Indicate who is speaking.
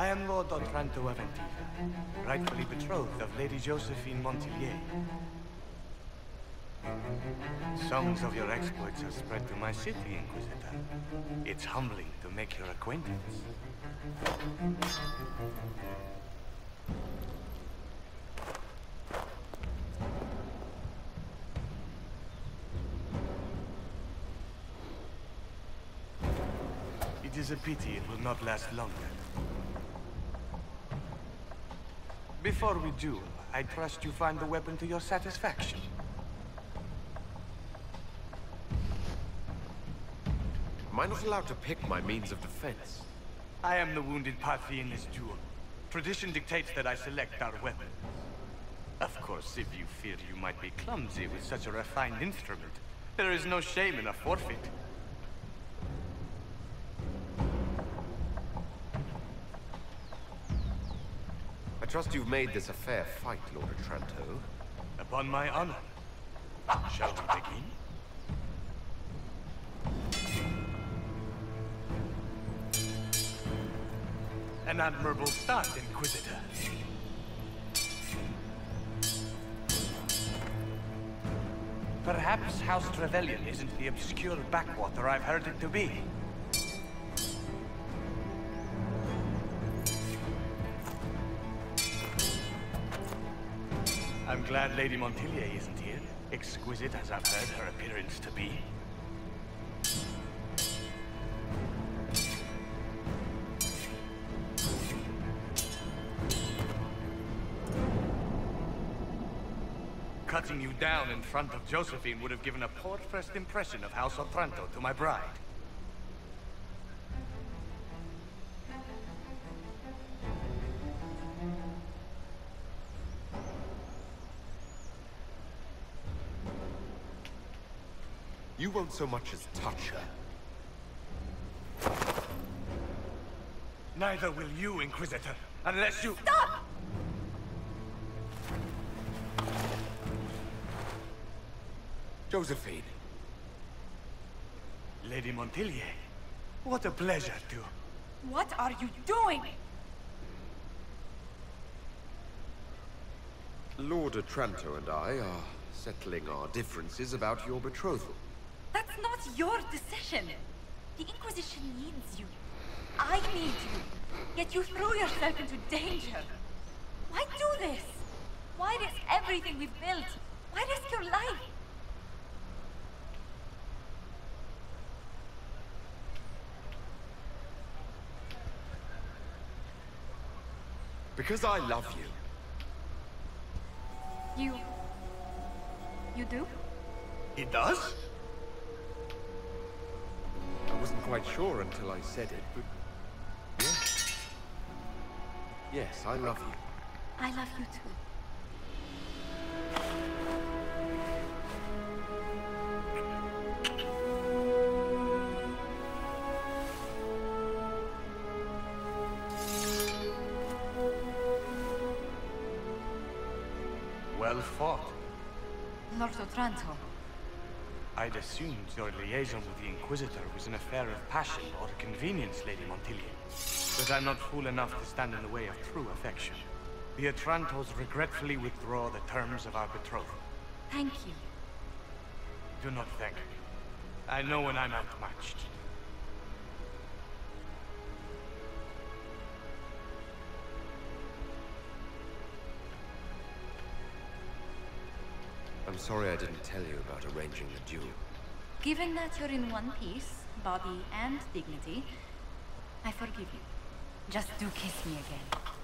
Speaker 1: I am Lord Otranto Aventiva, rightfully betrothed of Lady Josephine Montilyet. Songs of your exploits have spread to my city, Inquisitor. It's humbling to make your acquaintance. It is a pity it will not last longer. Before we duel, I trust you find the weapon to your satisfaction.
Speaker 2: Am I not allowed to pick my means of defense?
Speaker 1: I am the wounded party in this duel. Tradition dictates that I select our weapon. Of course, if you fear you might be clumsy with such a refined instrument, there is no shame in a forfeit.
Speaker 2: Trust you've made this a fair fight, Lord Otranto.
Speaker 1: Upon my honor. Shall we begin? An admirable start, Inquisitor. Perhaps House Trevelyan isn't the obscure backwater I've heard it to be. I'm glad Lady Montilyet isn't here, exquisite as I've heard her appearance to be. Cutting you down in front of Josephine would have given a poor first impression of House Otranto to my bride.
Speaker 2: You won't so much as touch her.
Speaker 1: Neither will you, Inquisitor, unless you...
Speaker 3: Stop!
Speaker 2: Josephine,
Speaker 1: Lady Montilyet, what a pleasure to...
Speaker 3: What are you doing?
Speaker 2: Lord Otranto and I are settling our differences about your betrothal.
Speaker 3: That's not your decision. The Inquisition needs you. I need you. Yet you threw yourself into danger. Why do this? Why risk everything we've built? Why risk your life?
Speaker 2: Because I love you.
Speaker 3: You... You do?
Speaker 1: He does?
Speaker 2: I wasn't quite sure until I said it, but... Yes. Yes, I love you.
Speaker 3: I love you too.
Speaker 1: Well fought.
Speaker 3: Lord Otranto,
Speaker 1: I'd assumed your liaison with the Inquisitor was an affair of passion or convenience, Lady Montilyet. But I'm not fool enough to stand in the way of true affection. The Otrantos regretfully withdraw the terms of our betrothal.
Speaker 3: thank you.
Speaker 1: Do not thank me. I know when I'm outmatched.
Speaker 2: I'm sorry I didn't tell you about arranging the duel.
Speaker 3: Given that you're in one piece, body and dignity, I forgive you. Just do kiss me again.